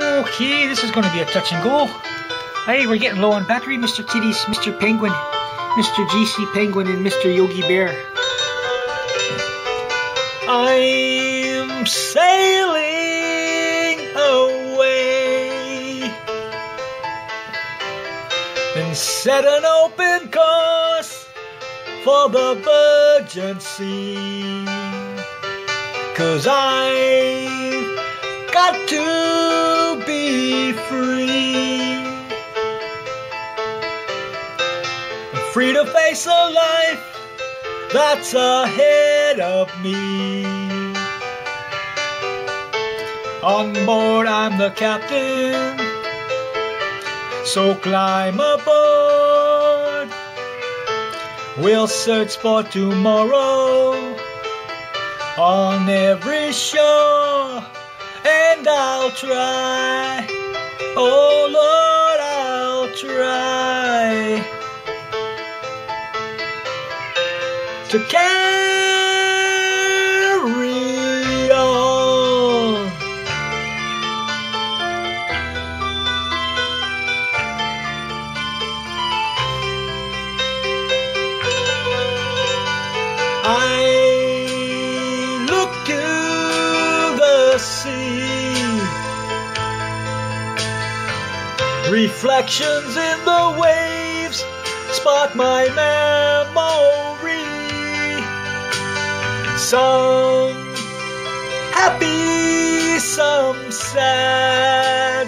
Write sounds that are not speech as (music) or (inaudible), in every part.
Okay, this is going to be a touch and go. Hey, we're getting low on battery, Mr. Kitties, Mr. Penguin, Mr. GC Penguin, and Mr. Yogi Bear. I'm sailing away and set an open course for the Virgin Sea. Cause I've to face a life that's ahead of me. On board, I'm the captain. So climb aboard. We'll search for tomorrow on every shore, and I'll try. Oh Lord, I'll try to carry on. I look to the sea, reflections in the waves spark my memory. Some happy, some sad.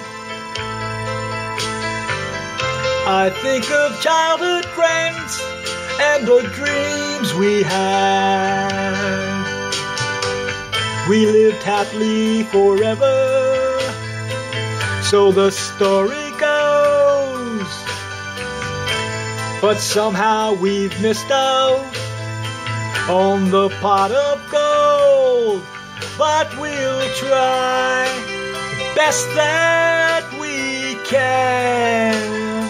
I think of childhood friends and the dreams we had. We lived happily forever, so the story goes. But somehow we've missed out on the pot of gold. But we'll try best that we can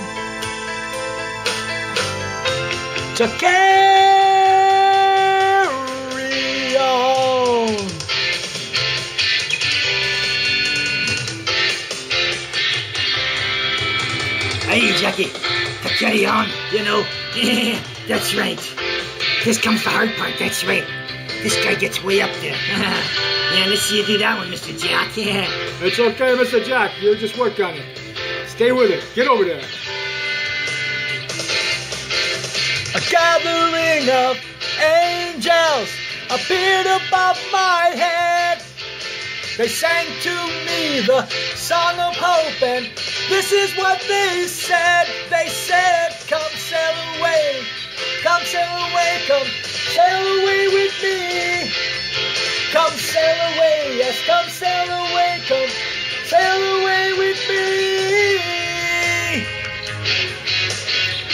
to carry on. Hey, Jackie, to carry on, you know. (laughs) that's right. This comes the hard part, that's right. This guy gets way up there. (laughs) yeah, let's see you do that one, Mr. Jack. (laughs) Yeah. It's okay, Mr. Jack. You just work on it. Stay with it. Get over there. A gathering of angels appeared above my head. They sang to me the song of hope, and this is what they said. They said, Come sail away, come sail away, come sail away with me. Come sail away, yes, come sail away, come sail away with me.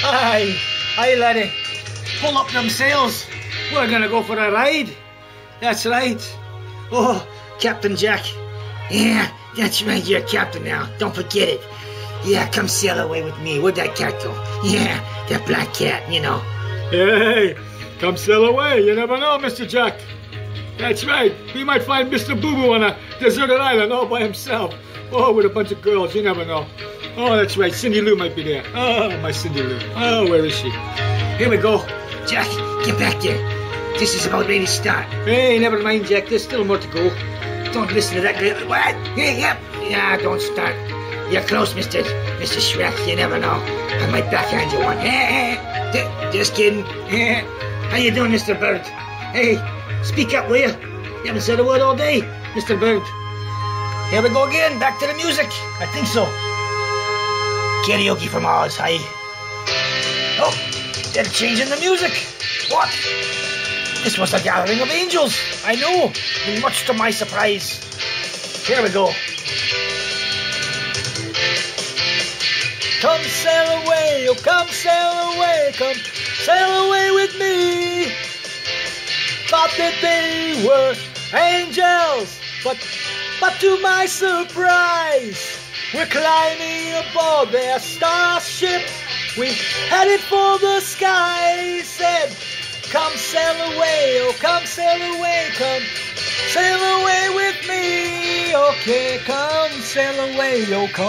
Aye, aye, laddie. Pull up them sails. We're gonna go for a ride. That's right. Oh, Captain Jack. Yeah, that's right. You're a captain now. Don't forget it. Yeah, come sail away with me. Where'd that cat go? Yeah, that black cat, you know. Hey, come sail away. You never know, Mr. Jack. That's right. We might find Mr. Boo Boo on a deserted island all by himself. Oh, with a bunch of girls. You never know. Oh, that's right. Cindy Lou might be there. Oh, my Cindy Lou. Oh, where is she? Here we go. Jack, get back there. This is about ready to start. Hey, never mind, Jack. There's still more to go. Don't listen to that guy. What? Yeah, yep. Yeah, don't start. You're close, Mr. Mr. Shrek. You never know. I might backhand you one. Hey, hey. Just kidding. (laughs) How you doing, Mr. Bird? Hey, speak up, will you? You haven't said a word all day, Mr. Bird. Here we go again. Back to the music. I think so. Karaoke from Oz, hi. Oh, they're changing the music. What? This was a gathering of angels. I know, much to my surprise. Here we go. Come sail away, oh come sail away, come sail away with me. Thought that they were angels, but but to my surprise, we're climbing aboard their starship. We headed for the sky. Said, come sail away, oh come sail away, come Sail away with me, okay, come sail away, oh come.